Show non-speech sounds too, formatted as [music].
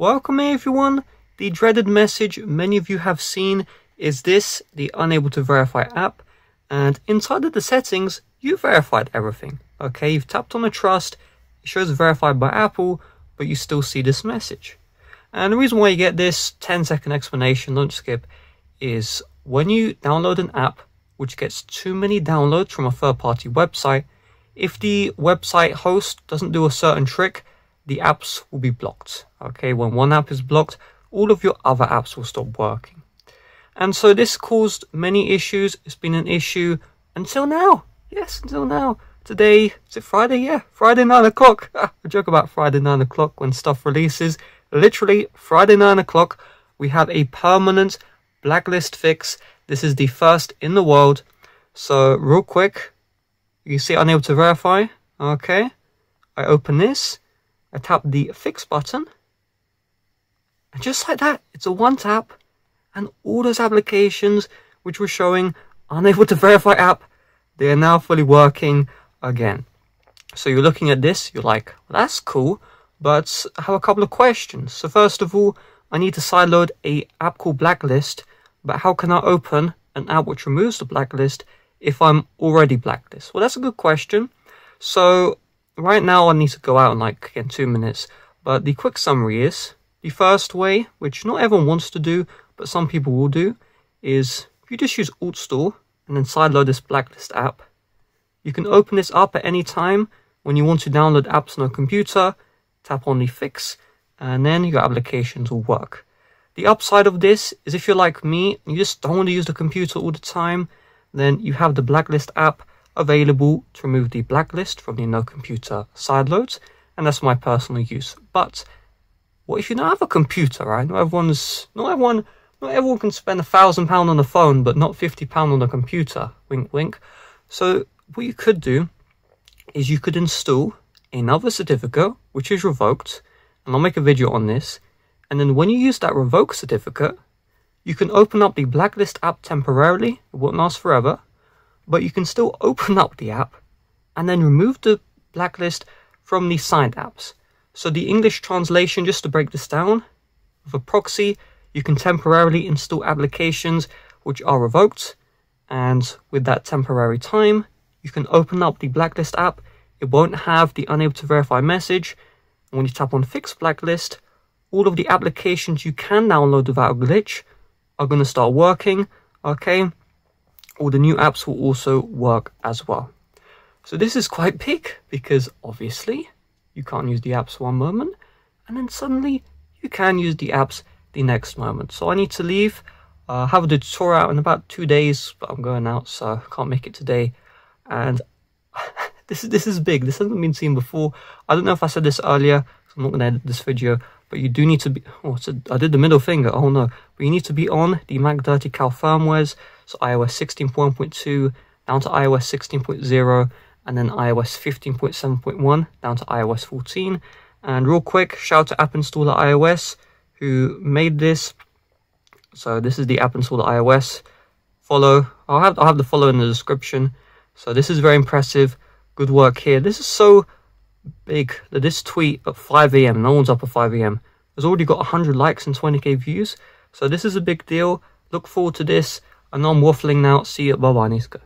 Welcome everyone. The dreaded message many of you have seen is this, the unable to verify app. And inside of the settings, you verified everything. Okay, you've tapped on the trust, it shows verified by Apple, but you still see this message. And the reason why you get this 10 second explanation, don't skip, is when you download an app which gets too many downloads from a third party website, if the website host doesn't do a certain trick, the apps will be blocked. Okay, when one app is blocked, all of your other apps will stop working. And so this caused many issues. It's been an issue until now. Yes, until now. Today, is it Friday? Yeah, Friday 9 o'clock. [laughs] I joke about Friday 9 o'clock when stuff releases. Literally, Friday 9 o'clock, we have a permanent blacklist fix. This is the first in the world. So, real quick, you see unable to verify. Okay. I open this. I tap the fix button. And just like that, it's a one tap. And all those applications which were showing unable to verify app, they are now fully working again. So you're looking at this, you're like, well, that's cool, but I have a couple of questions. So first of all, I need to sideload a app called Blacklist, but how can I open an app which removes the blacklist if I'm already blacklisted? Well, that's a good question. So right now I need to go out in like two minutes, but the quick summary is the first way, which not everyone wants to do, but some people will do, is if you just use Alt Store and then sideload this Blacklist app, you can open this up at any time when you want to download apps on a computer, tap on the fix, and then your applications will work. The upside of this is if you're like me, you just don't want to use the computer all the time, then you have the Blacklist app available to remove the blacklist from the no computer sideloads, and that's my personal use. But what if you don't have a computer, right? Not everyone's not everyone not everyone can spend a thousand pound on a phone, but not fifty pound on a computer. Wink wink. So what you could do is you could install another certificate which is revoked, and I'll make a video on this. And then when you use that revoked certificate, you can open up the blacklist app temporarily. It won't last forever but you can still [laughs] open up the app and then remove the blacklist from the signed apps. So the English translation, just to break this down, with a proxy, you can temporarily install applications which are revoked, and with that temporary time, you can open up the blacklist app. It won't have the unable to verify message. And when you tap on fix blacklist, all of the applications you can download without a glitch are going to start working. Okay, all the new apps will also work as well. So this is quite big because obviously you can't use the apps one moment and then suddenly you can use the apps the next moment. So I need to leave. Uh, have the tutorial out in about two days, but I'm going out, so I can't make it today. And [laughs] this is this is big. This hasn't been seen before. I don't know if I said this earlier. So I'm not going to edit this video, but you do need to be. Oh, I did the middle finger. Oh no! But you need to be on the MacDirtyCow firmwares. So iOS 16.1.2 down to iOS 16.0 and then iOS 15.7.1 down to iOS 14. And real quick, shout out to App Installer iOS who made this. So this is the App Installer iOS. Follow. I'll have I'll have the follow in the description. So this is very impressive. Good work here. This is so big that this tweet at 5 a.m. No one's up at 5 a.m. has already got 100 likes and 20k views. So this is a big deal. Look forward to this. Know I'm waffling now. See you. Bye bye, Niska.